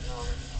Thomas.